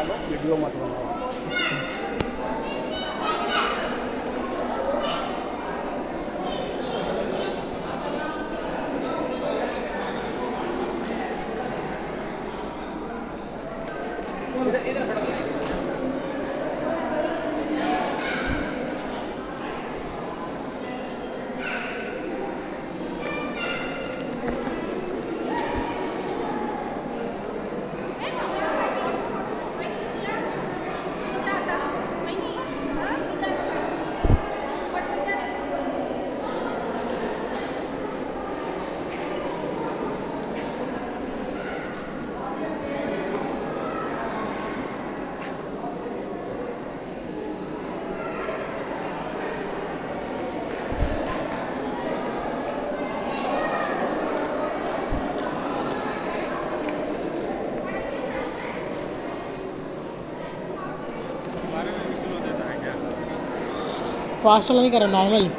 apa? Ya, dua. Fast वाला नहीं कर रहा नॉर्मल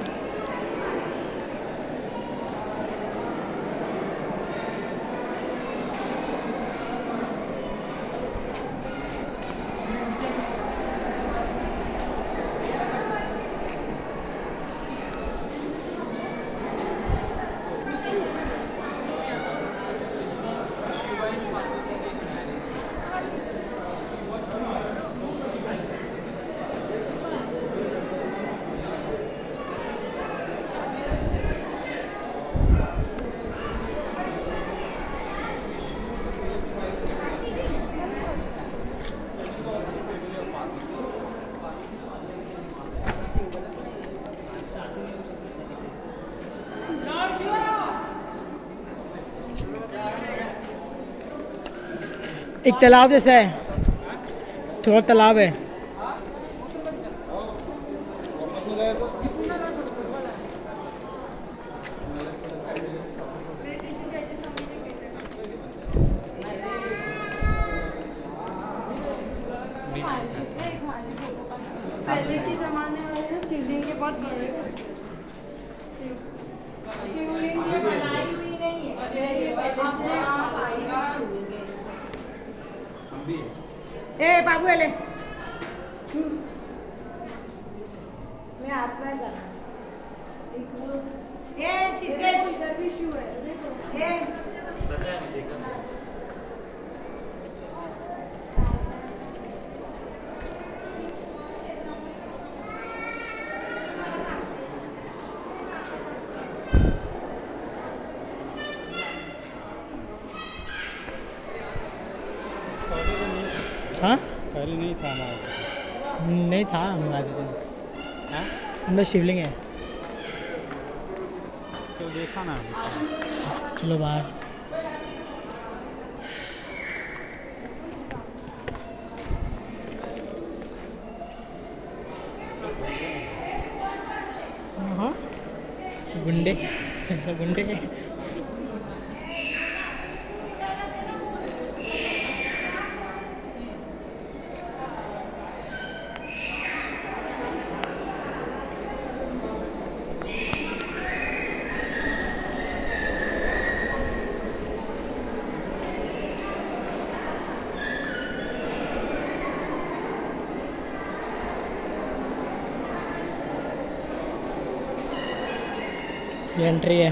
एक तालाब जैसा है। थोड़ा तालाब है। पहले के जमाने शिवलिंग के बहुत शिवलिंग की हुई नहीं है। ए बाबू आले. मी आत नाही जाणार ए आहे. हे हाँ? पहले नहीं था हमारा नहीं था हम आगे तो। हाँ? अंदर शिवलिंग है। तो देखा ना चलो बाहर। हाँ? सब गुंडे सब गुंडे என்றைய